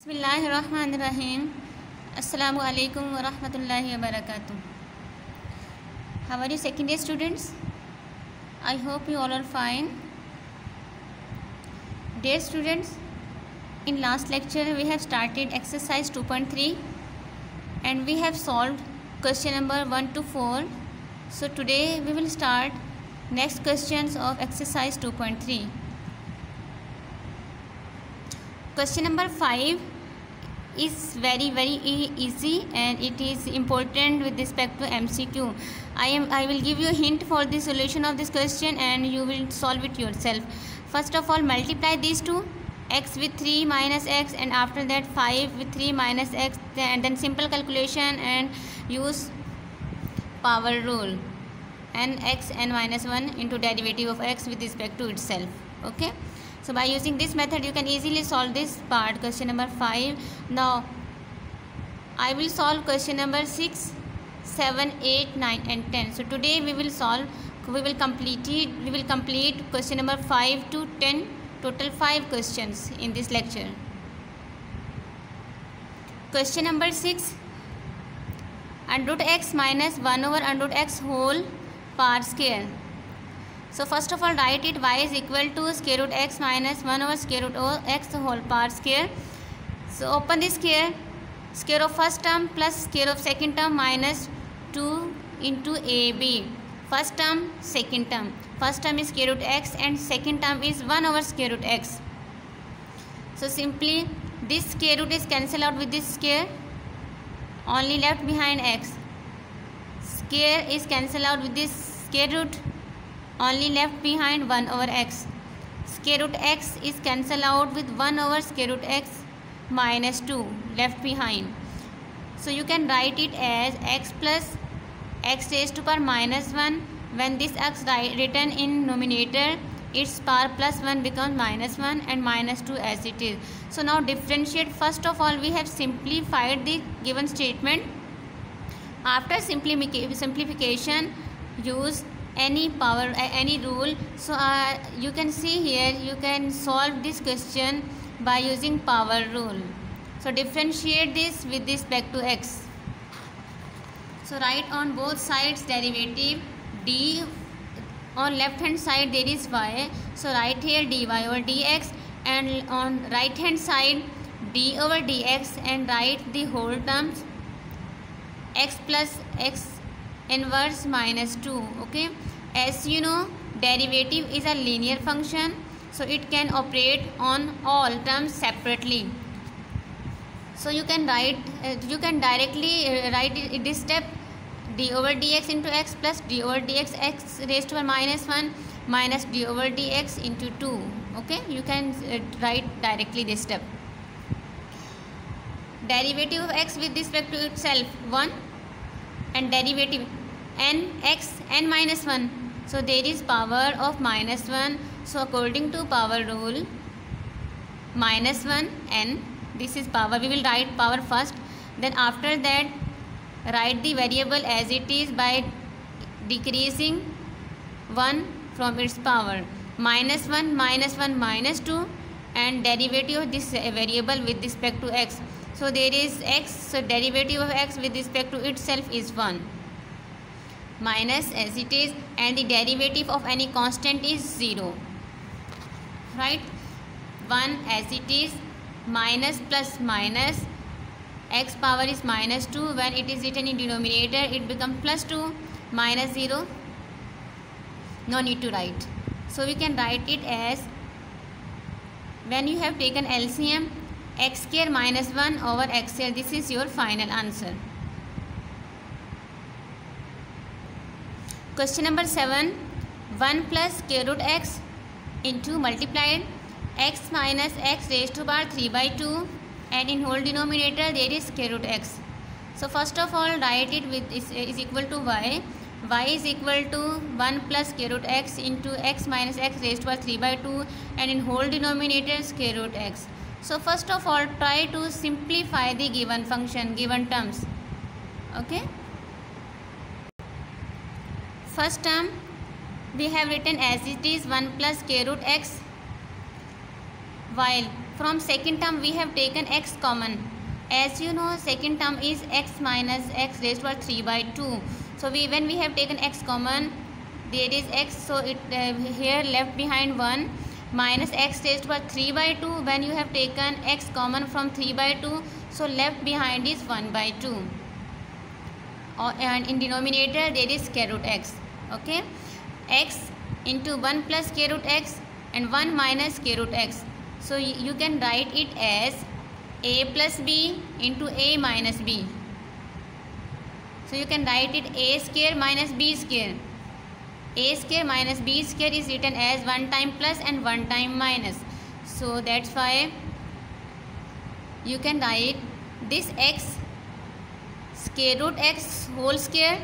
Bismillahirrahmanirrahim. Assalamu alaikum wa rahmatullahi wa barakatuh. How are you second year students? I hope you all are fine. Dear students, in last lecture we have started exercise 2.3 and we have solved question number 1 to 4. So today we will start next questions of exercise 2.3. Question number 5 is very very easy and it is important with respect to MCQ. I am I will give you a hint for the solution of this question and you will solve it yourself. First of all multiply these two x with 3 minus x and after that 5 with 3 minus x and then simple calculation and use power rule and x and minus 1 into derivative of x with respect to itself okay so by using this method you can easily solve this part. Question number 5 now i will solve question number 6 7 8 9 and 10 so today we will solve we will complete it we will complete question number 5 to 10 total 5 questions in this lecture. Question number 6 under root x minus 1 over under root x whole power square so first of all write it y is equal to square root x minus 1 over square root of x whole power square. So open this square square of first term plus square of second term minus 2 into AB. First term second term. First term is square root x and second term is 1 over square root x. So simply this square root is cancelled out with this square only left behind x. Square is cancelled out with this square root only left behind 1 over x. Square root x is cancelled out with 1 over square root x minus 2 left behind. So you can write it as x plus x raised to power minus 1 when this x written in numerator its power plus 1 becomes minus 1 and minus 2 as it is. So now differentiate first of all we have simplified the given statement. After simplification use any power any rule. So uh, you can see here you can solve this question by using power rule. So differentiate this with respect to x. So write on both sides derivative d on left hand side there is y. So write here dy over dx and on right hand side d over dx and write the whole terms x plus x inverse minus 2 okay? As you know derivative is a linear function so it can operate on all terms separately. So you can write uh, you can directly uh, write this step d over dx into x plus d over dx x raised to minus 1 minus d over dx into 2 okay? You can uh, write directly this step. Derivative of x with respect to itself 1 and derivative n x n minus 1 so there is power of minus 1 so according to power rule minus 1 n this is power. We will write power first. Then after that write the variable as it is by decreasing 1 from its power. Minus 1 minus 1 minus 2 and derivative of this variable with respect to x. So there is x. So derivative of x with respect to itself is 1 minus as it is and the derivative of any constant is 0 right? 1 as it is minus plus minus x power is minus 2 when it is written in denominator it becomes plus 2 minus 0 no need to write. So we can write it as when you have taken LCM x square minus 1 over x square this is your final answer question number seven, one plus K root X into multiplied X minus X raise two bar three by two and in whole denominator there is K root X so first of all diet it with is equal to Y Y is equal to one plus K root X into X minus X raise two bar three by two and in whole denominator K root X so first of all try to simplify the given function given terms okay okay? First term we have written as it is 1 plus k root x while from second term we have taken x common. As you know second term is x minus x raised to 3 by 2 so we when we have taken x common there is x so it uh, here left behind 1 minus x raised to 3 by 2 when you have taken x common from 3 by 2 so left behind is 1 by 2 uh, and in denominator there is square root x okay? X into 1 plus k root x and 1 minus k root x. So you can write it as a plus b into a minus b. So you can write it a square minus b square. A square minus b square is written as 1 time plus and 1 time minus. So that's why you can write this x square root x whole square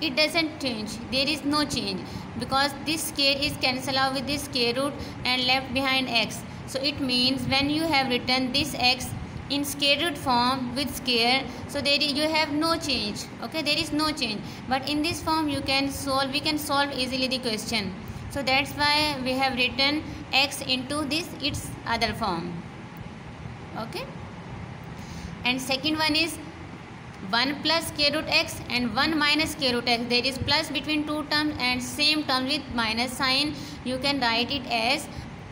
it doesn't change. There is no change because this square is cancelled out with this square root and left behind x. So it means when you have written this x in square root form with square so there you have no change. Okay? There is no change. But in this form you can solve we can solve easily the question. So that's why we have written x into this its other form. Okay? And second one is 1 plus square root x and 1 minus square root x. There is plus between two terms and same term with minus sign. You can write it as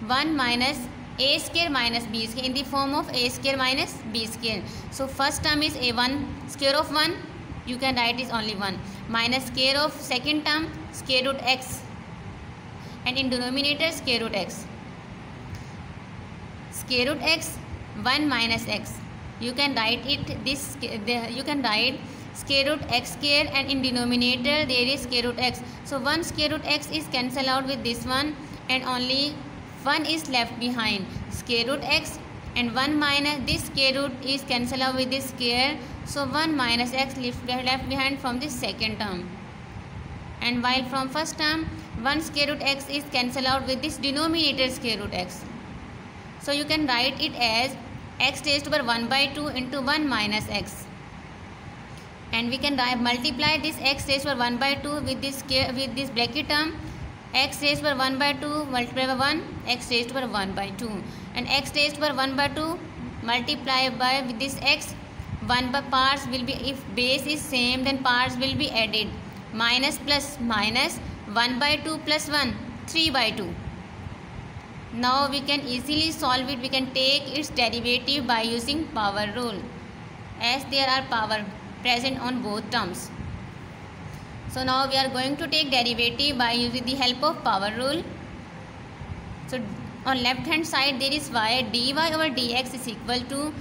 1 minus a square minus b square in the form of a square minus b square. So first term is a1 square of 1 you can write is only 1 minus square of second term square root x. And in denominator square root x. Square root x 1 minus x you can write it this you can write square root x square and in denominator there is square root x. So 1 square root x is cancelled out with this one and only 1 is left behind. Square root x and 1 minus this square root is cancelled out with this square. So 1 minus x left behind from the second term. And while from first term 1 square root x is cancelled out with this denominator square root x. So you can write it as x raised to power 1 by 2 into 1 minus x. And we can multiply this x raised to power 1 by 2 with this with this bracket term. x raised to power 1 by 2 multiplied by 1 x raised to power 1 by 2 and x raised to power 1 by 2 multiply by this x 1 by parts will be if base is same then parts will be added. Minus plus minus 1 by 2 plus 1 3 by 2 now we can easily solve it. We can take its derivative by using power rule as there are power present on both terms. So now we are going to take derivative by using the help of power rule. So on left hand side there is y dy over dx is equal to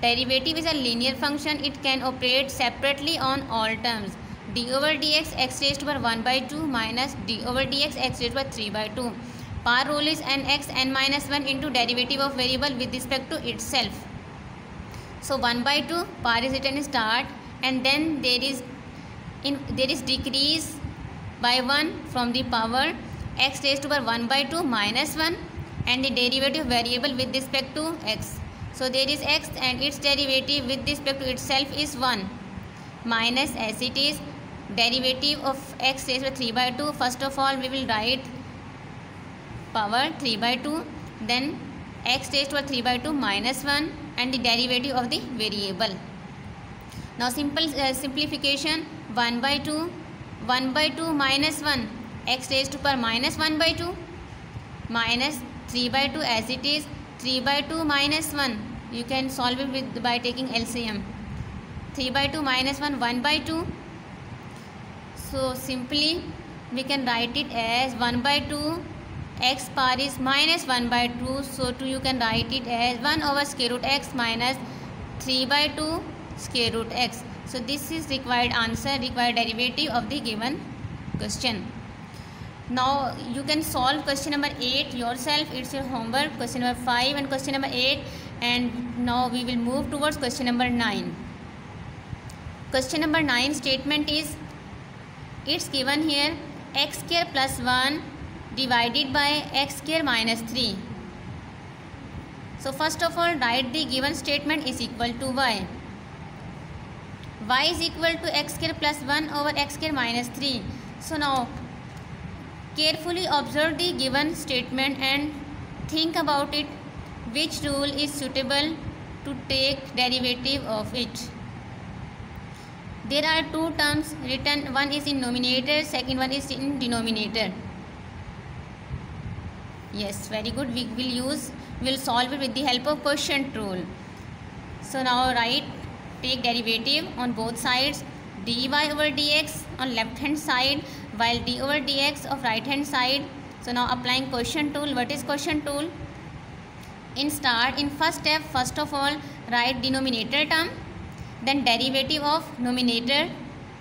derivative is a linear function. It can operate separately on all terms. d over dx x raised to power 1 by 2 minus d over dx x raised to power 3 by 2 power rule is n x n minus 1 into derivative of variable with respect to itself so 1 by 2 power is written start and then there is in there is decrease by 1 from the power x raised to power 1 by 2 minus 1 and the derivative variable with respect to x. So there is x and its derivative with respect to itself is 1 minus as it is derivative of x raised to 3 by 2 first of all we will write power 3 by 2 then x raised to 3 by 2 minus 1 and the derivative of the variable. Now simple uh, simplification 1 by 2 1 by 2 minus 1 x raised to power minus 1 by 2 minus 3 by 2 as it is 3 by 2 minus 1 you can solve it with by taking LCM 3 by 2 minus 1 1 by 2 so simply we can write it as 1 by 2 x power is minus 1 by 2 so 2 you can write it as 1 over square root x minus 3 by 2 square root x so this is required answer, required derivative of the given question. Now you can solve question number 8 yourself. It's your homework. Question number 5 and question number 8. And now we will move towards question number 9. Question number 9 statement is, it's given here x square plus 1 divided by x square minus 3. So first of all write the given statement is equal to y y is equal to x square plus 1 over x square minus 3. So now carefully observe the given statement and think about it which rule is suitable to take derivative of it there are two terms written one is in numerator second one is in denominator yes very good. We will use we will solve it with the help of quotient rule. So now write take derivative on both sides. dy over dx on left hand side while d over dx of right hand side. So now applying quotient rule what is quotient rule in start in first step first of all write denominator term then derivative of numerator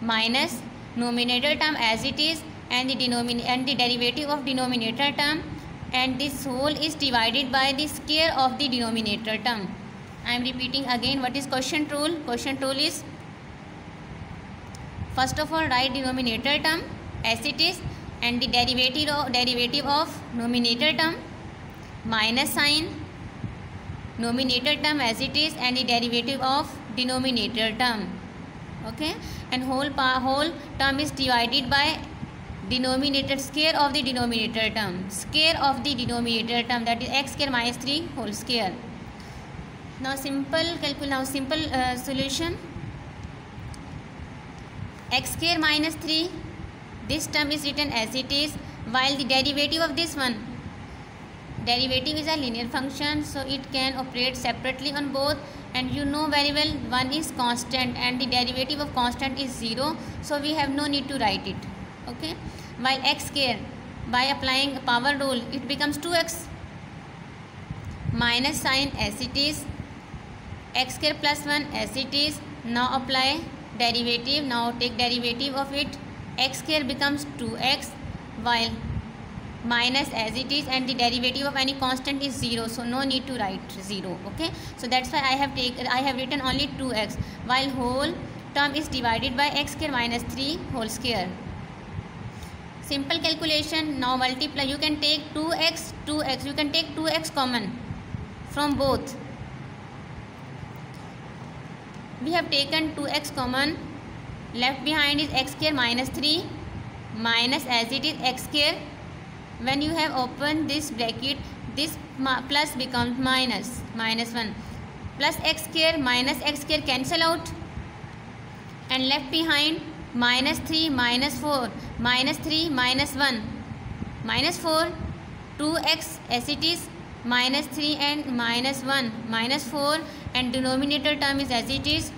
minus numerator term as it is and the denominator and the derivative of denominator term and this whole is divided by the square of the denominator term. I am repeating again what is quotient rule. Quotient rule is first of all write denominator term as it is and the derivative of derivative of numerator term minus sign numerator term as it is and the derivative of denominator term. Okay? And whole whole term is divided by denominator square of the denominator term. Square of the denominator term that is x square minus 3 whole square. Now simple calculate now simple uh, solution. x square minus 3 this term is written as it is while the derivative of this one derivative is a linear function so it can operate separately on both. And you know very well one is constant and the derivative of constant is 0 so we have no need to write it okay? While x square by applying power rule it becomes 2x minus sign as it is. X square plus 1 as it is. Now apply derivative. Now take derivative of it. X square becomes 2x while minus as it is and the derivative of any constant is 0 so no need to write 0 okay? So that's why I have taken I have written only 2x while whole term is divided by x square minus 3 whole square simple calculation now multiply you can take 2x 2x you can take 2x common from both. We have taken 2x common left behind is x square minus 3 minus as it is x square. When you have opened this bracket this plus becomes minus minus 1 plus x square minus x square cancel out. And left behind minus 3 minus 4 minus 3 minus 1 minus 4 2x as it is minus 3 and minus 1 minus 4 and denominator term is as it is.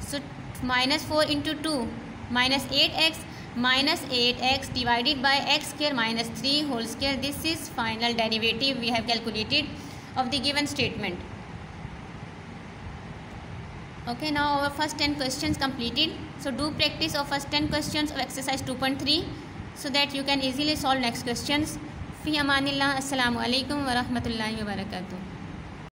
So minus 4 into 2 minus 8x minus 8x divided by x square minus 3 whole square. This is final derivative we have calculated of the given statement okay now our first 10 questions completed. So do practice of first 10 questions of exercise 2.3 so that you can easily solve next questions. Fi amanillah assalamu alaikum wa rahmatullahi wa barakatuh